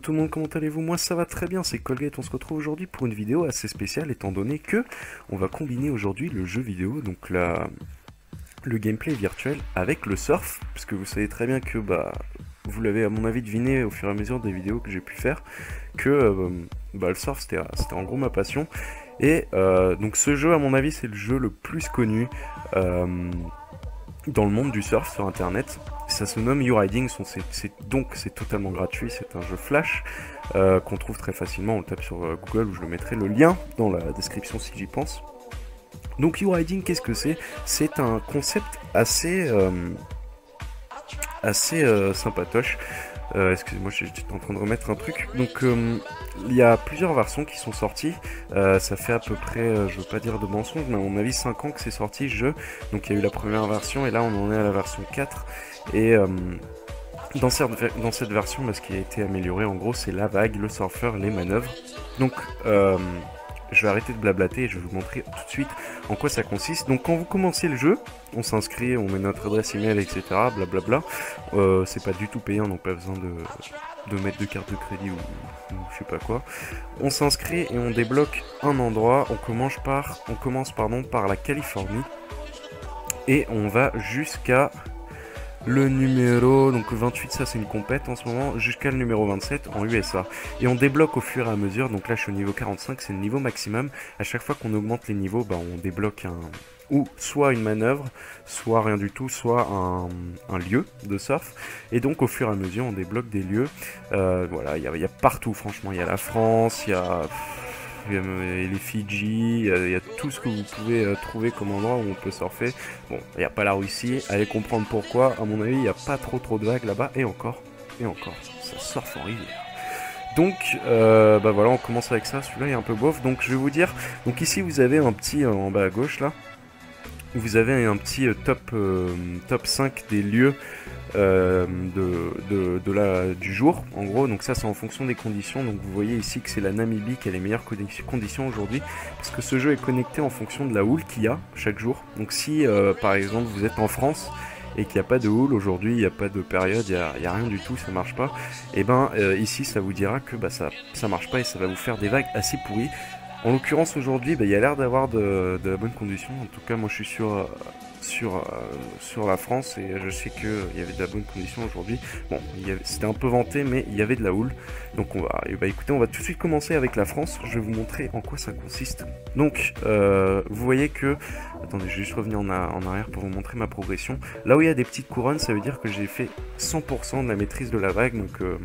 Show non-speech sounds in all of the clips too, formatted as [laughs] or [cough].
tout le monde, comment allez-vous? Moi ça va très bien, c'est Colgate, on se retrouve aujourd'hui pour une vidéo assez spéciale étant donné que on va combiner aujourd'hui le jeu vidéo, donc la... le gameplay virtuel avec le surf, puisque vous savez très bien que bah vous l'avez à mon avis deviné au fur et à mesure des vidéos que j'ai pu faire, que euh, bah, le surf c'était en gros ma passion. Et euh, donc ce jeu à mon avis c'est le jeu le plus connu euh, dans le monde du surf sur internet. Ça se nomme U-Riding, donc c'est totalement gratuit, c'est un jeu flash euh, qu'on trouve très facilement, on le tape sur euh, Google où je le mettrai le lien dans la description si j'y pense. Donc U-Riding, qu'est-ce que c'est? C'est un concept assez, euh, assez sympatoche. Euh, excusez-moi, j'étais en train de remettre un truc. Donc, euh, il y a plusieurs versions qui sont sorties. Euh, ça fait à peu près, je veux pas dire de mensonge, mais à mon avis 5 ans que c'est sorti ce jeu. Donc, il y a eu la première version et là, on en est à la version 4. Et dans cette, dans cette version, bah, ce qui a été amélioré, en gros, c'est la vague, le surfeur, les manœuvres. Donc, je vais arrêter de blablater et je vais vous montrer tout de suite en quoi ça consiste. Donc quand vous commencez le jeu, on s'inscrit, on met notre adresse email, etc. Blablabla. Euh, c'est pas du tout payant, donc pas besoin de, de mettre de carte de crédit ou, je sais pas quoi. On s'inscrit et on débloque un endroit. On commence par, on commence pardon par la Californie et on va jusqu'à le numéro, donc 28 ça c'est une compète en ce moment, jusqu'à le numéro 27 en USA. Et on débloque au fur et à mesure, donc là je suis au niveau 45, c'est le niveau maximum. À chaque fois qu'on augmente les niveaux, bah, on débloque un, ou soit une manœuvre, soit rien du tout, soit un, lieu de surf. Et donc au fur et à mesure on débloque des lieux. Euh, voilà, il y, y a, partout franchement, il y a la France, il y a les Fidji, il y a tout ce que vous pouvez euh, trouver comme endroit où on peut surfer. Bon, il n'y a pas la Russie, allez comprendre pourquoi. À mon avis, il n'y a pas trop trop de vagues là-bas, et encore, et encore, ça surfe en rivière. Donc, euh, bah voilà, on commence avec ça. Celui-là est un peu bof. Donc, je vais vous dire. Donc, ici, vous avez un petit euh, en bas à gauche là. Vous avez un petit top, top 5 des lieux euh, de, de, du jour, en gros. Donc ça, c'est en fonction des conditions. Donc vous voyez ici que c'est la Namibie qui a les meilleures conditions aujourd'hui, parce que ce jeu est connecté en fonction de la houle qu'il y a chaque jour. Donc si, euh, par exemple, vous êtes en France et qu'il n'y a pas de houle aujourd'hui, il n'y a pas de période, il n'y a, rien du tout, ça marche pas, et eh ben euh, ici ça vous dira que bah, ça, ça marche pas et ça va vous faire des vagues assez pourries. En l'occurrence aujourd'hui, bah, il y a l'air d'avoir de, de la bonne condition. En tout cas, moi je suis sur euh, la France et je sais qu'il y avait de la bonne condition aujourd'hui. Bon, c'était un peu vanté, mais il y avait de la houle. Donc on va, bah écoutez, on va tout de suite commencer avec la France. Je vais vous montrer en quoi ça consiste. Donc, euh, vous voyez que, attendez, je vais juste revenir en, en, arrière pour vous montrer ma progression. Là où il y a des petites couronnes, ça veut dire que j'ai fait 100% de la maîtrise de la vague. Donc euh,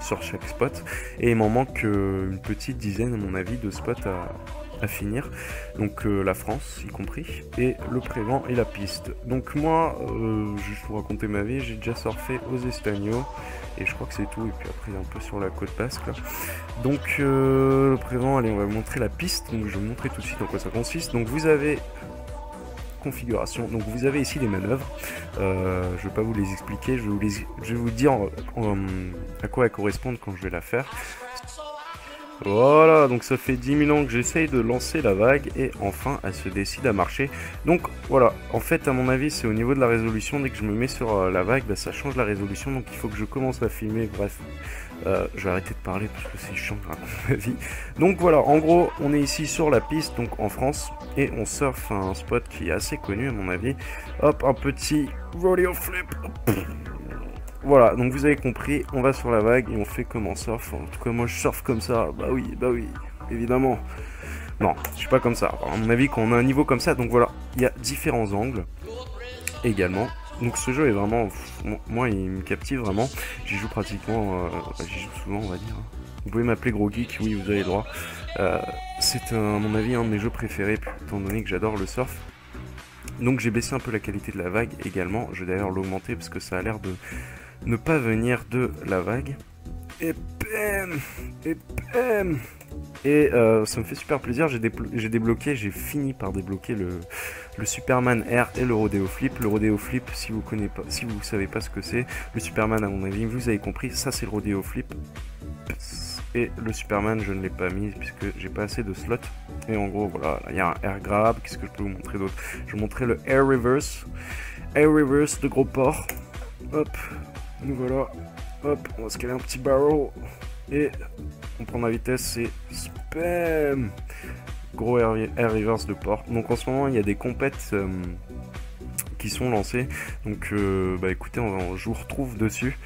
sur chaque spot et il m'en manque une petite dizaine à mon avis de spots à, finir. Donc euh, la France y compris, et le Prévent et la piste. Donc moi, euh, juste pour raconter ma vie, j'ai déjà surfé aux Estagnos, et je crois que c'est tout, et puis après un peu sur la côte basque. Donc euh, le Prévent, allez on va vous montrer la piste, donc je vais vous montrer tout de suite en quoi ça consiste. Donc vous avez configuration. Donc vous avez ici les manœuvres. je vais pas vous les expliquer, je vais vous, les, je vais vous dire à quoi elles correspondent quand je vais la faire. Voilà, donc ça fait 10 000 ans que j'essaye de lancer la vague et enfin elle se décide à marcher. Donc voilà, en fait à mon avis c'est au niveau de la résolution, dès que je me mets sur euh, la vague, bah, ça change la résolution donc il faut que je commence à filmer, bref. Euh, je vais arrêter de parler parce que c'est chiant raconter ma vie. Donc voilà, en gros on est ici sur la piste, donc en France, et on surfe un spot qui est assez connu à mon avis. Hop, un petit rodeo flip. Voilà, donc vous avez compris, on va sur la vague et on fait comme on surfe. En tout cas, moi je surfe comme ça. Bah oui, bah oui, évidemment. Non, je suis pas comme ça. À mon avis, quand on a un niveau comme ça, donc voilà, il y a différents angles également. Donc ce jeu est vraiment, moi il me captive vraiment. J'y joue pratiquement, euh, j'y joue souvent on va dire. Vous pouvez m'appeler Gros Geek, oui vous avez le droit. Euh, c'est à mon avis un de mes jeux préférés, étant donné que j'adore le surf. Donc j'ai baissé un peu la qualité de la vague également. Je vais d'ailleurs l'augmenter parce que ça a l'air de ne pas venir de la vague. Et bam Et bam Et euh, ça me fait super plaisir, j'ai débloqué, j'ai fini par débloquer le, Superman R et le Rodeo Flip. Le Rodeo Flip, si vous connaissez pas, si vous savez pas ce que c'est, le Superman à mon avis, vous avez compris, ça c'est le Rodeo Flip. Et le Superman, je ne l'ai pas mis puisque j'ai pas assez de slots. Et en gros, voilà, il y a un Air Grab. Qu'est-ce que je peux vous montrer d'autre? Je vais vous montrer le Air Reverse. Air Reverse de gros port. Hop, nous voilà. Hop, on va scaler un petit barrel. Et on prend la vitesse, c'est spam Gros air, reverse de port. Donc en ce moment, il y a des compètes euh, qui sont lancées. Donc euh, bah écoutez, on, je vous retrouve dessus.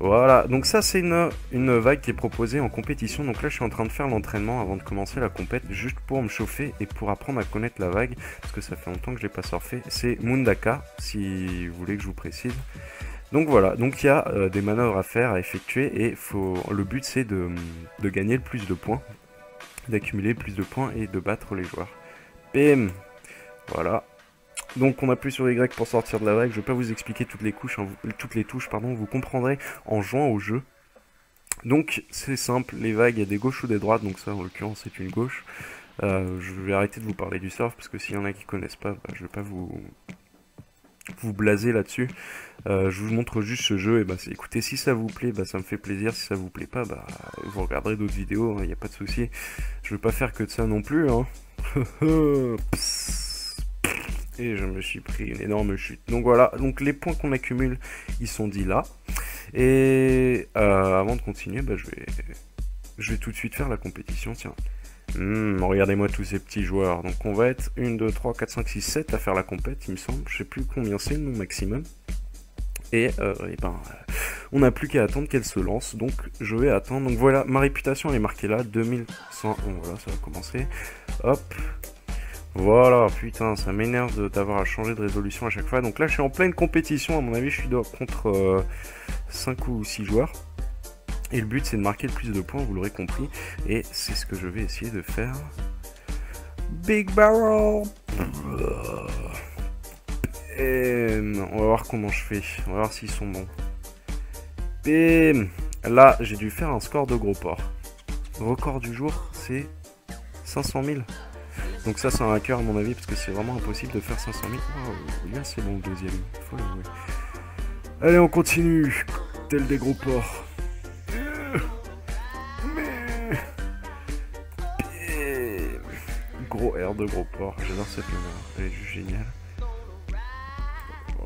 Voilà, donc ça c'est une, une vague qui est proposée en compétition. Donc là je suis en train de faire l'entraînement avant de commencer la compète, juste pour me chauffer et pour apprendre à connaître la vague, parce que ça fait longtemps que je n'ai pas surfé. C'est Mundaka, si vous voulez que je vous précise. Donc voilà, donc il y a euh, des manœuvres à faire, à effectuer, et faut, le but c'est de, gagner le plus de points, d'accumuler plus de points et de battre les joueurs. Bim Voilà. Donc on appuie sur Y pour sortir de la vague, je vais pas vous expliquer toutes les, couches, hein, toutes les touches, pardon, vous comprendrez en jouant au jeu. Donc c'est simple, les vagues, il y a des gauches ou des droites, donc ça en l'occurrence c'est une gauche. Euh, je vais arrêter de vous parler du surf, parce que s'il y en a qui connaissent pas, bah, je vais pas vous, vous blaser là-dessus. Euh, je vous montre juste ce jeu, et bah écoutez, si ça vous plaît, bah ça me fait plaisir, si ça vous plaît pas, bah vous regarderez d'autres vidéos, il hein, n'y a pas de souci. Je veux pas faire que de ça non plus, hein. [laughs] et je me suis pris une énorme chute. Donc voilà, donc les points qu'on accumule, ils sont dit là. Et euh, avant de continuer, bah, je, vais, je vais tout de suite faire la compétition, tiens. Hmm, regardez-moi tous ces petits joueurs. Donc on va être 1, 2, 3, 4, 5, 6, 7 à faire la compète, il me semble. Je sais plus combien c'est le maximum. Et, euh, ben, on n'a plus qu'à attendre qu'elle se lance. Donc je vais attendre. Donc voilà, ma réputation est marquée là. 2100. voilà, ça va commencer. Hop. Voilà, putain, ça m'énerve d'avoir à changer de résolution à chaque fois. Donc là, je suis en pleine compétition. À mon avis, je suis contre 5 euh, ou 6 joueurs. Et le but c'est de marquer le plus de points, vous l'aurez compris. Et c'est ce que je vais essayer de faire. Big Barrel Et on va voir comment je fais. On va voir s'ils sont bons. Bim Là, j'ai dû faire un score de gros porc. record du jour, c'est 500 000. Donc ça, c'est un hacker à mon avis, parce que c'est vraiment impossible de faire 500 000. Wow, là, c'est bon le deuxième. Faut Allez, on continue. Tel des gros porcs. De gros porc, j'adore cette lumière, elle est juste géniale.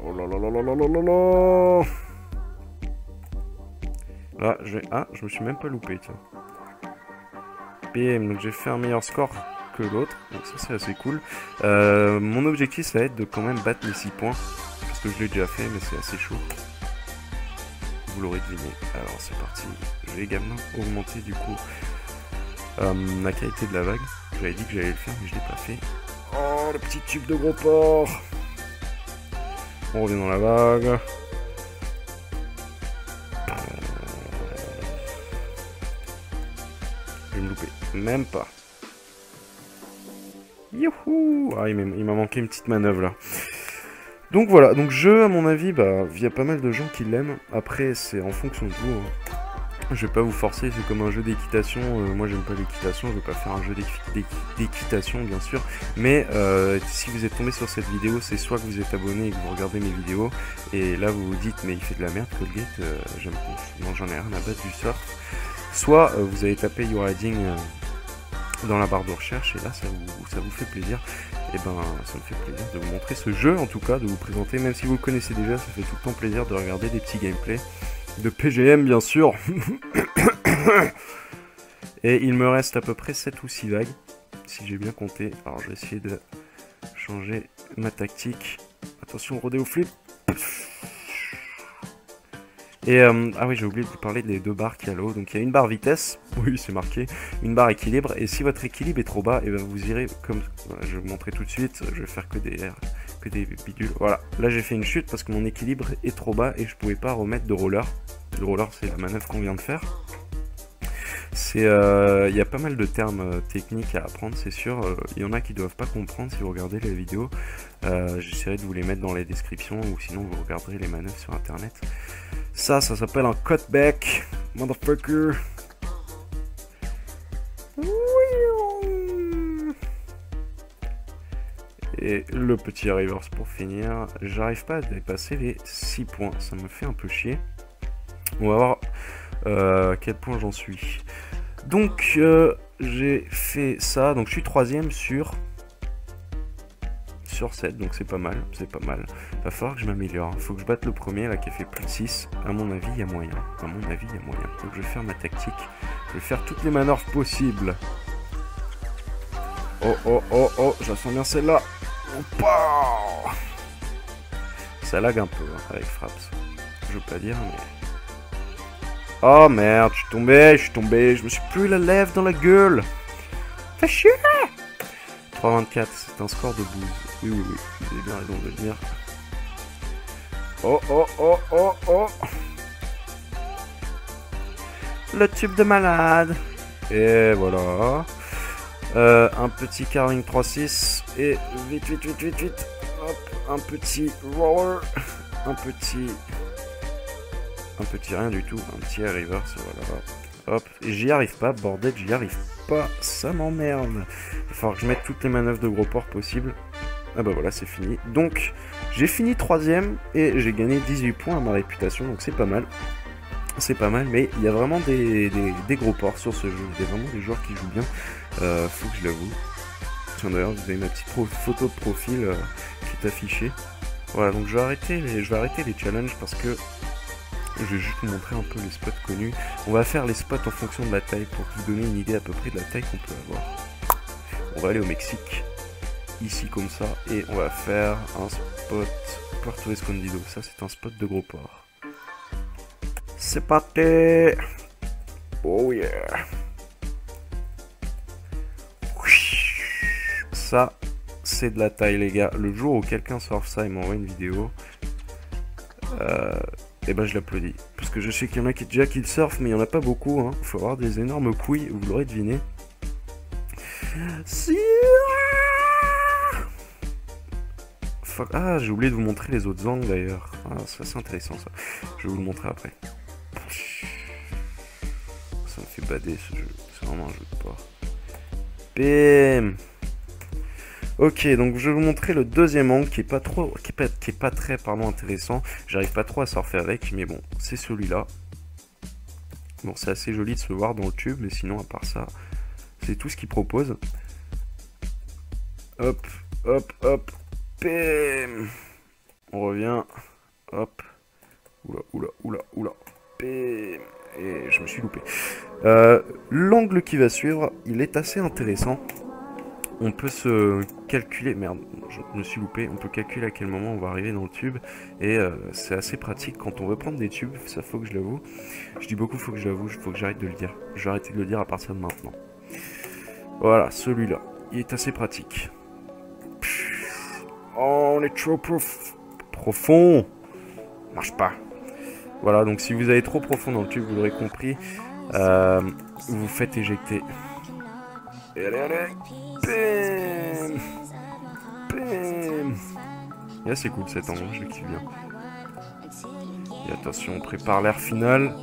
Oh là là là là là là là là Là, je. Ah, je me suis même pas loupé, tiens. Bim, donc j'ai fait un meilleur score que l'autre, donc ça c'est assez cool. Euh, mon objectif ça va être de quand même battre les 6 points, parce que je l'ai déjà fait, mais c'est assez chaud. Vous l'aurez deviné. Alors c'est parti. Je vais également augmenter du coup euh, la qualité de la vague. J'avais dit que j'allais le faire, mais je l'ai pas fait. Oh, le petit tube de gros porc On revient dans la vague. Je vais me louper. Même pas. Youhou Ah, il m'a manqué une petite manœuvre là. Donc voilà, donc jeu à mon avis, bah, il y a pas mal de gens qui l'aiment. Après, c'est en fonction de vous. Hein. Je vais pas vous forcer, c'est comme un jeu d'équitation. Euh, moi, j'aime pas l'équitation, je vais pas faire un jeu d'équitation, bien sûr. Mais euh, si vous êtes tombé sur cette vidéo, c'est soit que vous êtes abonné et que vous regardez mes vidéos, et là vous vous dites, mais il fait de la merde, Colgate, euh, j'en ai rien à battre du surf. Soit vous avez tapé Your Riding dans la barre de recherche, et là ça vous, fait plaisir. Et ben, ça me fait plaisir de vous montrer ce jeu, en tout cas, de vous présenter, même si vous le connaissez déjà, ça fait tout le temps plaisir de regarder des petits gameplays de PGM bien sûr. [coughs] Et il me reste à peu près 7 ou 6 vagues, si j'ai bien compté. Alors je vais essayer de changer ma tactique. Attention, rodéo flip. Et euh, ah oui, j'ai oublié de vous parler des deux barres qu'il y a là-haut. Donc il y a une barre vitesse, [laughs] oui c'est marqué, une barre équilibre. Et si votre équilibre est trop bas, et eh ben vous irez comme, je vais vous montrer tout de suite. Je vais faire que des que des bidules. Voilà, là j'ai fait une chute parce que mon équilibre est trop bas et je pouvais pas remettre de roller. Le roller, c'est la manœuvre qu'on vient de faire. C'est, euh, il y a pas mal de termes euh, techniques à apprendre, c'est sûr. Euh, il y en a qui doivent pas comprendre si vous regardez les vidéos. J'essaierai de vous les mettre dans les descriptions ou sinon vous regarderez les manœuvres sur internet. Ça, ça s'appelle un cutback, motherfucker. Et le petit reverse pour finir. J'arrive pas à dépasser les 6 points, ça me fait un peu chier. On va voir euh, à quel point j'en suis. Donc, euh, j'ai fait ça. Donc, je suis troisième sur sur 7, donc c'est pas mal, c'est pas mal. Va falloir que je m'améliore. Faut que je batte le premier là qui a fait plus de 6. À mon avis, il y a moyen. À mon avis, il y a moyen. Donc je vais faire ma tactique. Je vais faire toutes les manœuvres possibles. Oh oh oh oh, je bien celle-là. Ça lag un peu hein, avec Fraps. Je veux pas dire, mais. Oh merde, je suis tombé, je suis tombé, je me suis plus la lèvre dans la gueule. Fais chier 3,24, c'est un score de bouse. Oui, oui, oui, vous avez bien raison de le dire. Oh, oh, oh, oh, oh Le tube de malade Et voilà. Euh, un petit carving 3-6. Et vite, vite, vite, vite, vite. Hop, un petit roller. Un petit un petit rien du tout, un petit reverse, voilà. Hop, j'y arrive pas, bordel, j'y arrive pas, ça m'emmerde. Il va falloir que je mette toutes les manœuvres de gros port possibles. Ah bah voilà, c'est fini. Donc, j'ai fini troisième et j'ai gagné 18 points à ma réputation, donc c'est pas mal. C'est pas mal, mais il y a vraiment des, gros ports sur ce jeu. Il y a vraiment des joueurs qui jouent bien, euh, faut que je l'avoue. Tiens d'ailleurs, vous avez ma petite photo de profil euh, qui est affichée. Voilà, donc je vais arrêter je vais arrêter les challenges parce que je vais juste vous montrer un peu les spots connus. On va faire les spots en fonction de la taille pour vous donner une idée à peu près de la taille qu'on peut avoir. On va aller au Mexique, ici comme ça, et on va faire un spot Puerto Escondido. Ça c'est un spot de gros port. C'est parti Oh yeah Ça, c'est de la taille les gars. Le jour où quelqu'un sort ça et m'envoie une vidéo, euh, et eh ben je l'applaudis. Parce que je sais qu'il y en a qui déjà qui le surfent, mais il n'y en a pas beaucoup. Hein. Faut avoir des énormes couilles, vous l'aurez deviné. Ah, j'ai oublié de vous montrer les autres angles d'ailleurs. Ah, ça c'est intéressant ça. Je vais vous le montrer après. Ça me fait bader ce jeu. C'est vraiment un jeu de port. Bim Ok, donc je vais vous montrer le deuxième angle qui est pas trop, qui est pas, très pardon, intéressant. J'arrive pas trop à surfer avec, mais bon, c'est celui-là. Bon, c'est assez joli de se voir dans le tube, mais sinon, à part ça, c'est tout ce qu'il propose. Hop, hop, hop, bim On revient, hop, oula, oula, oula, oula, bim Et je me suis loupé. Euh, l'angle qui va suivre, il est assez intéressant on peut se calculer, merde, je me suis loupé, on peut calculer à quel moment on va arriver dans le tube, et euh, c'est assez pratique quand on veut prendre des tubes, ça faut que je l'avoue. Je dis beaucoup faut que je l'avoue, faut que j'arrête de le dire. Je vais arrêter de le dire à partir de maintenant. Voilà, celui-là, il est assez pratique. Oh, on est trop prof... profond Marche pas. Voilà, donc si vous allez trop profond dans le tube, vous l'aurez compris, euh, vous faites éjecter. Allez, allez Bam Et là, c'est cool cet angle, je kiffe bien. Et attention, on prépare l'air final.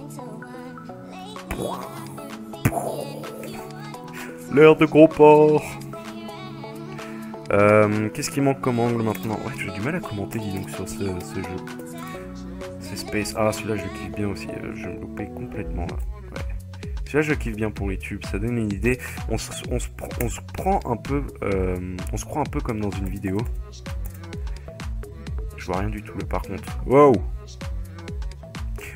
L'air de gros porc euh, Qu'est-ce qui manque comme angle maintenant? Ouais, j'ai du mal à commenter, dis donc, sur ce, ce jeu. C'est Space. Ah, celui-là, je le kiffe bien aussi. Euh, je me loupais complètement là. Là, je kiffe bien pour les tubes, ça donne une idée. On se, prend un peu, euh, on se croit un peu comme dans une vidéo. Je vois rien du tout là par contre. Wow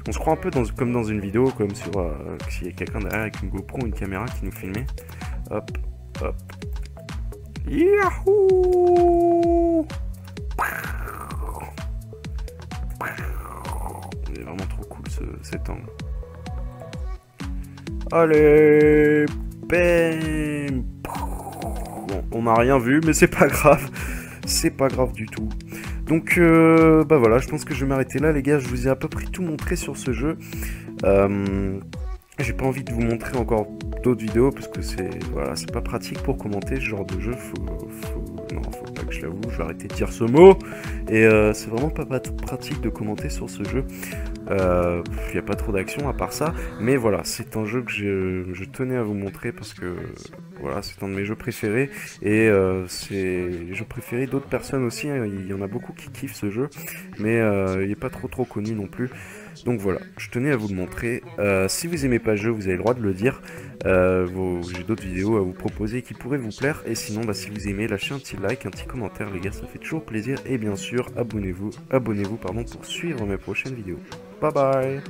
On se croit un peu comme dans une vidéo, comme sur euh, s'il y a quelqu'un derrière avec une GoPro, une caméra qui nous filmait. Hop, hop. Yahoo C'est vraiment trop cool cet angle. Allez Bam Bon, on n'a rien vu, mais c'est pas grave. C'est pas grave du tout. Donc, euh, bah voilà, je pense que je vais m'arrêter là, les gars. Je vous ai à peu près tout montré sur ce jeu. Euh, j'ai pas envie de vous montrer encore d'autres vidéos parce que c'est voilà, c'est pas pratique pour commenter ce genre de jeu. Non, faut pas que je l'avoue, je vais arrêter de dire ce mot. Et euh, c'est vraiment pas pratique de commenter sur ce jeu. Il euh, n'y a pas trop d'action à part ça. Mais voilà, c'est un jeu que je, tenais à vous montrer parce que voilà, c'est un de mes jeux préférés. Et euh, c'est les jeux préférés d'autres personnes aussi. Hein. Il y en a beaucoup qui kiffent ce jeu. Mais euh, il n'est pas trop trop connu non plus. Donc voilà, je tenais à vous le montrer. Si vous aimez pas le jeu, vous avez le droit de le dire. J'ai d'autres vidéos à vous proposer qui pourraient vous plaire. Et sinon, bah, si vous aimez, lâchez un petit like, un petit commentaire, les gars, ça fait toujours plaisir. Et bien sûr, abonnez-vous, abonnez-vous pardon, pour suivre mes prochaines vidéos. Bye bye.